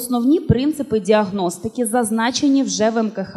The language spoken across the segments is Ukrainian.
Основні принципи діагностики зазначені вже в МКХ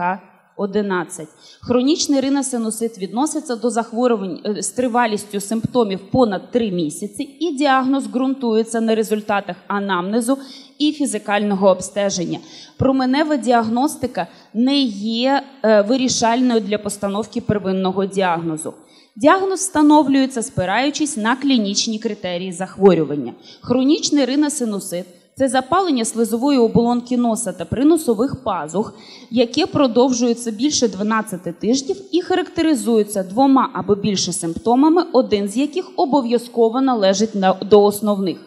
11. Хронічний риносинусит відноситься до захворювань е, з тривалістю симптомів понад 3 місяці, і діагноз ґрунтується на результатах анамнезу і фізикального обстеження. Променева діагностика не є е, вирішальною для постановки первинного діагнозу. Діагноз встановлюється, спираючись на клінічні критерії захворювання. Хронічний риносинусит – це запалення слизової оболонки носа та приносових пазух, яке продовжується більше 12 тижнів і характеризується двома або більше симптомами, один з яких обов'язково належить до основних.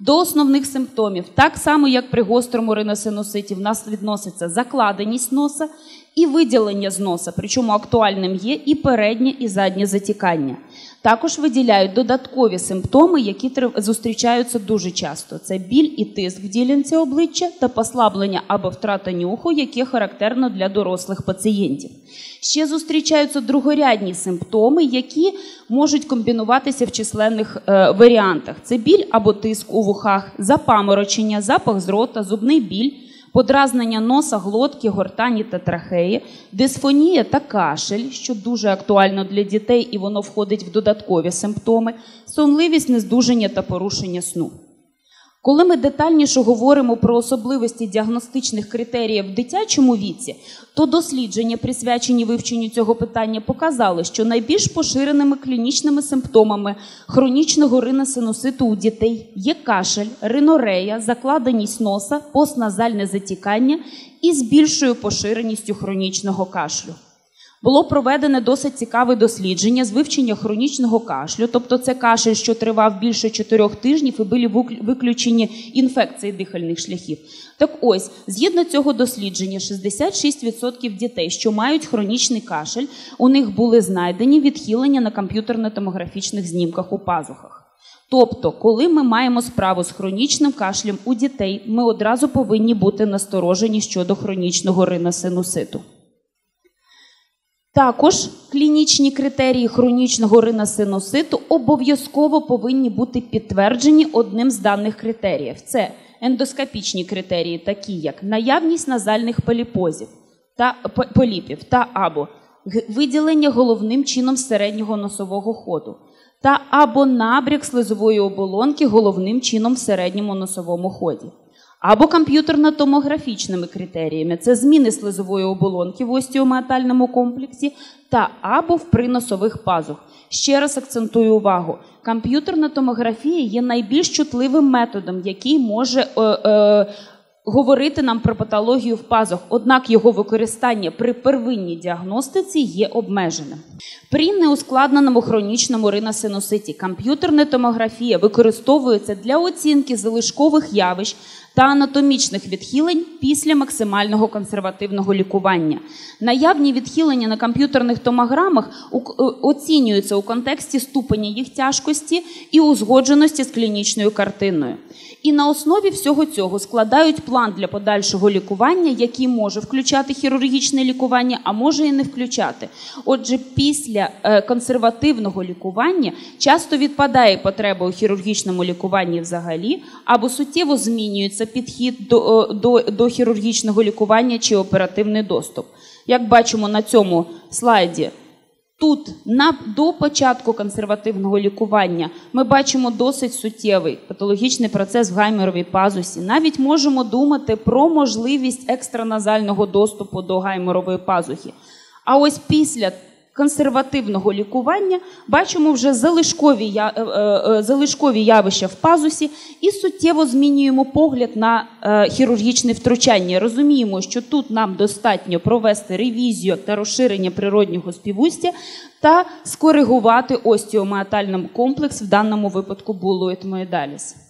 До основних симптомів, так само як при гострому риносинуситі, в нас відноситься закладеність носа і виділення з носа, причому актуальним є і переднє, і заднє затікання. Також виділяють додаткові симптоми, які зустрічаються дуже часто: це біль і тиск в ділянці обличчя та послаблення або втрата нюху, яке характерно для дорослих пацієнтів. Ще зустрічаються другорядні симптоми, які можуть комбінуватися в численних е, варіантах: це біль або тиск у вухах, запаморочення, запах з рота, зубний біль. Подразнення носа, глотки, гортані та трахеї, дисфонія та кашель, що дуже актуально для дітей, і воно входить в додаткові симптоми, сонливість, нездуження та порушення сну. Коли ми детальніше говоримо про особливості діагностичних критеріїв в дитячому віці, то дослідження, присвячені вивченню цього питання, показали, що найбільш поширеними клінічними симптомами хронічного риносинуситу у дітей є кашель, ринорея, закладеність носа, постназальне затікання і з більшою поширеністю хронічного кашлю. Було проведене досить цікаве дослідження з вивчення хронічного кашлю, тобто це кашель, що тривав більше чотирьох тижнів, і були виключені інфекції дихальних шляхів. Так ось, згідно цього дослідження, 66% дітей, що мають хронічний кашель, у них були знайдені відхилення на комп'ютерно-томографічних знімках у пазухах. Тобто, коли ми маємо справу з хронічним кашлем у дітей, ми одразу повинні бути насторожені щодо хронічного риносинуситу. Також клінічні критерії хронічного риносинуситу обов'язково повинні бути підтверджені одним з даних критеріїв. Це ендоскопічні критерії, такі як наявність назальних поліпозів та поліпів та або виділення головним чином середнього носового ходу та або набряк слизової оболонки головним чином в середньому носовому ході. Або комп'ютерно-томографічними критеріями це зміни слизової оболонки в остеоміатальному комплексі та або в приносових пазух. Ще раз акцентую увагу: комп'ютерна томографія є найбільш чутливим методом, який може е, е, говорити нам про патологію в пазух, однак його використання при первинній діагностиці є обмеженим. При неускладненому хронічному риносинуситі комп'ютерна томографія використовується для оцінки залишкових явищ та анатомічних відхилень після максимального консервативного лікування. Наявні відхилення на комп'ютерних томограмах е, оцінюються у контексті ступеня їх тяжкості і узгодженості з клінічною картиною. І на основі всього цього складають план для подальшого лікування, який може включати хірургічне лікування, а може і не включати. Отже, після е, консервативного лікування часто відпадає потреба у хірургічному лікуванні взагалі, або суттєво змінюється підхід до, е, до, до хірургічного лікування чи оперативний доступ. Як бачимо на цьому слайді, Тут на до початку консервативного лікування ми бачимо досить суттєвий патологічний процес в гаймеровій пазусі. Навіть можемо думати про можливість екстраназального доступу до гаймерової пазухи. А ось після консервативного лікування бачимо вже залишкові, е, е, е, залишкові явища в пазусі і суттєво змінюємо погляд на хірургічне втручання. Розуміємо, що тут нам достатньо провести ревізію та розширення природнього співустя та скоригувати остеоміатальний комплекс, в даному випадку булоетмоїдаліс.